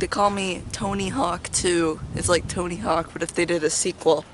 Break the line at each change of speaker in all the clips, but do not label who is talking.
they call me Tony Hawk 2. It's like Tony Hawk, but if they did a sequel.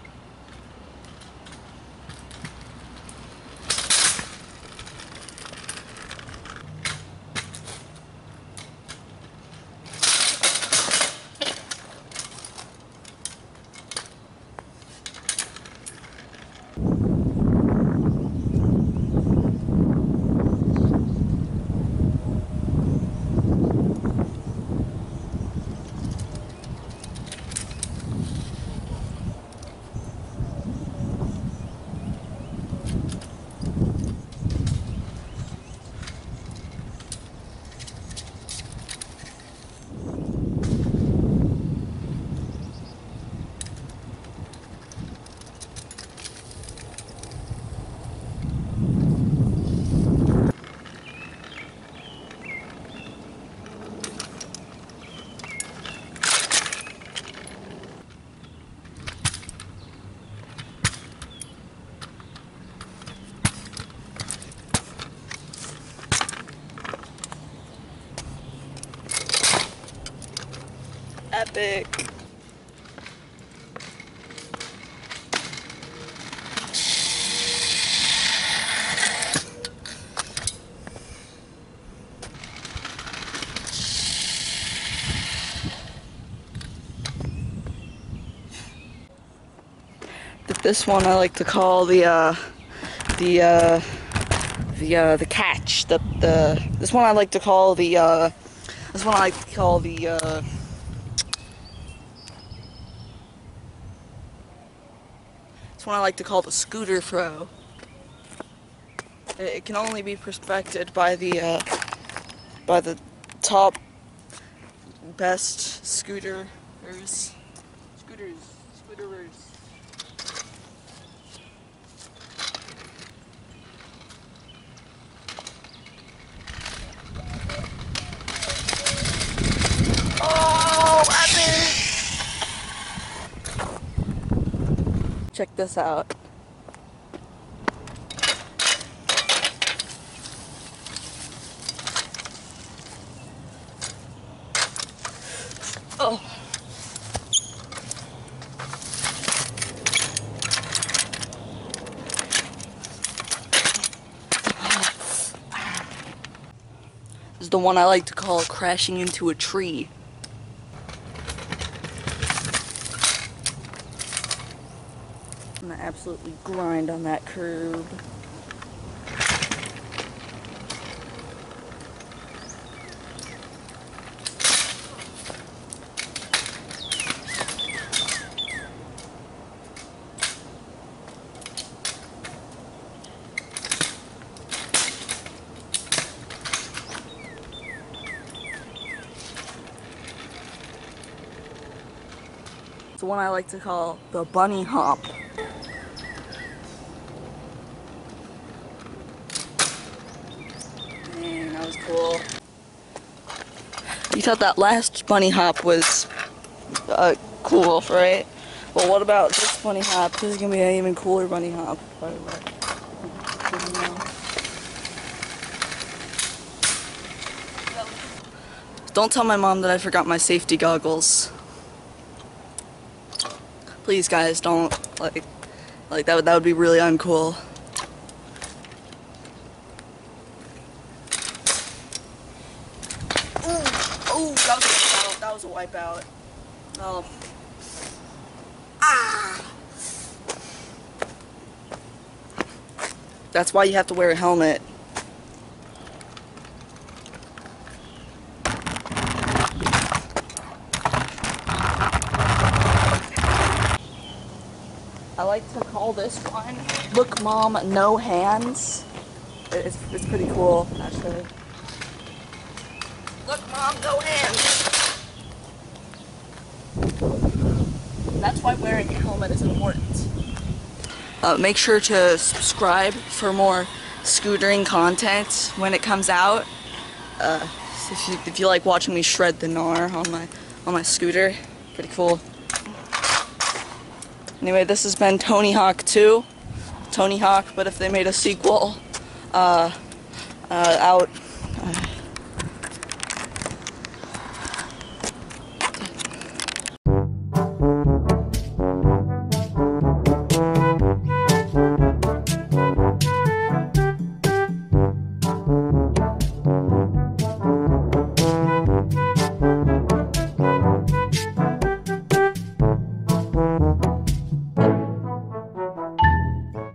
Epic. This one I like to call the uh, the uh, the uh, the catch. The the this one I like to call the uh, this one I like to call the uh, one I like to call the scooter throw. It, can only be perspected by the uh, by the top best scooterers. Scooters. Scooterers. Oh, epic! Check this out. Oh. This is the one I like to call crashing into a tree. Absolutely grind on that curb. It's one I like to call the bunny hop. Man, that was cool. You thought that last bunny hop was uh, cool, right? Well, what about this bunny hop? This is gonna be an even cooler bunny hop. Don't tell my mom that I forgot my safety goggles. Please, guys, don't like, like that. Would, that would be really uncool. Ooh, ooh, that was a was a wipeout. Oh. Ah. That's why you have to wear a helmet. I like to call this one Look Mom No Hands. It's, it's pretty cool, actually. Look Mom No Hands. Why wearing a helmet is important. Uh, make sure to subscribe for more scootering content when it comes out. Uh, if, you, if you like watching me shred the gnar on my on my scooter, pretty cool. Anyway, this has been Tony Hawk 2. Tony Hawk, but if they made a sequel, uh, uh, out